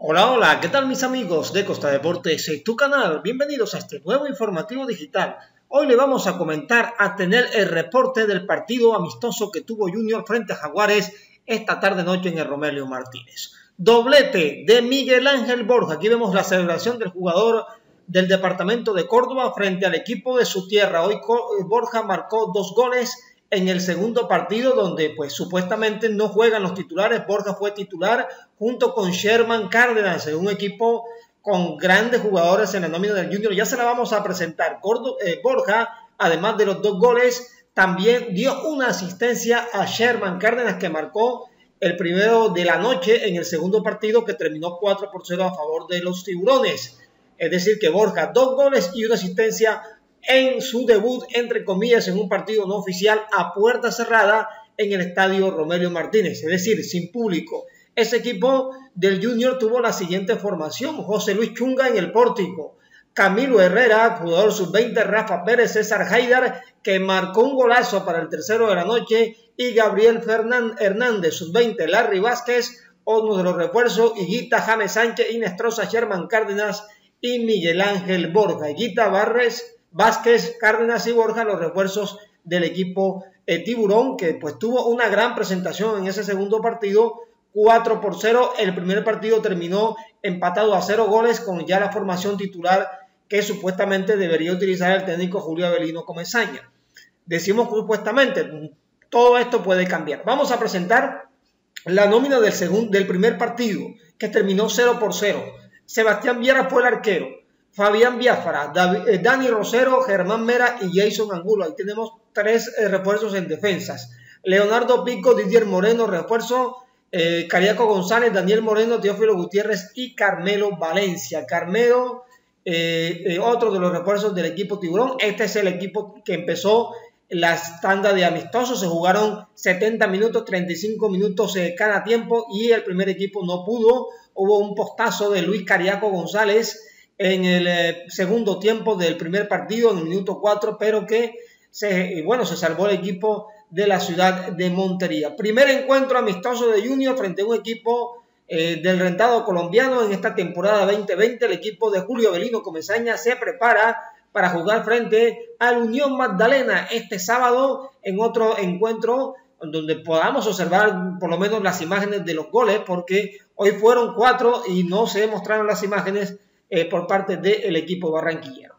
Hola, hola, ¿qué tal mis amigos de Costa Deportes? Tu canal, bienvenidos a este nuevo informativo digital. Hoy le vamos a comentar a tener el reporte del partido amistoso que tuvo Junior frente a Jaguares esta tarde noche en el Romelio Martínez. Doblete de Miguel Ángel Borja. Aquí vemos la celebración del jugador del departamento de Córdoba frente al equipo de su tierra. Hoy Borja marcó dos goles en el segundo partido donde pues supuestamente no juegan los titulares. Borja fue titular junto con Sherman Cárdenas en un equipo con grandes jugadores en la nómina del Junior. Ya se la vamos a presentar. Eh, Borja, además de los dos goles, también dio una asistencia a Sherman Cárdenas que marcó el primero de la noche en el segundo partido que terminó 4 por 0 a favor de los tiburones. Es decir, que Borja, dos goles y una asistencia en su debut, entre comillas, en un partido no oficial a puerta cerrada en el estadio Romelio Martínez, es decir, sin público. Ese equipo del Junior tuvo la siguiente formación: José Luis Chunga en el pórtico, Camilo Herrera, jugador sub-20, Rafa Pérez, César Haidar, que marcó un golazo para el tercero de la noche, y Gabriel Hernández, sub-20, Larry Vázquez, uno de los refuerzos, Higuita, James Sánchez, Inestrosa, Sherman Cárdenas y Miguel Ángel Borja. Higuita Barres, Vázquez, Cárdenas y Borja, los refuerzos del equipo eh, Tiburón, que pues tuvo una gran presentación en ese segundo partido, 4 por 0. El primer partido terminó empatado a 0 goles con ya la formación titular que supuestamente debería utilizar el técnico Julio Avelino Comesaña. Decimos supuestamente, todo esto puede cambiar. Vamos a presentar la nómina del, segundo, del primer partido, que terminó 0 por 0. Sebastián Viera fue el arquero. Fabián Biafara, eh, Dani Rosero, Germán Mera y Jason Angulo. Ahí tenemos tres eh, refuerzos en defensas. Leonardo Pico, Didier Moreno, refuerzo. Eh, Cariaco González, Daniel Moreno, Teófilo Gutiérrez y Carmelo Valencia. Carmelo, otro de los refuerzos del equipo Tiburón. Este es el equipo que empezó la tanda de amistosos. Se jugaron 70 minutos, 35 minutos cada tiempo y el primer equipo no pudo. Hubo un postazo de Luis Cariaco González en el eh, segundo tiempo del primer partido, en el minuto 4, pero que se, bueno, se salvó el equipo de la ciudad de Montería. Primer encuentro amistoso de Junior frente a un equipo eh, del rentado colombiano en esta temporada 2020. El equipo de Julio Belino Comesaña se prepara para jugar frente al Unión Magdalena este sábado en otro encuentro donde podamos observar por lo menos las imágenes de los goles, porque hoy fueron cuatro y no se mostraron las imágenes eh, por parte del equipo barranquillero.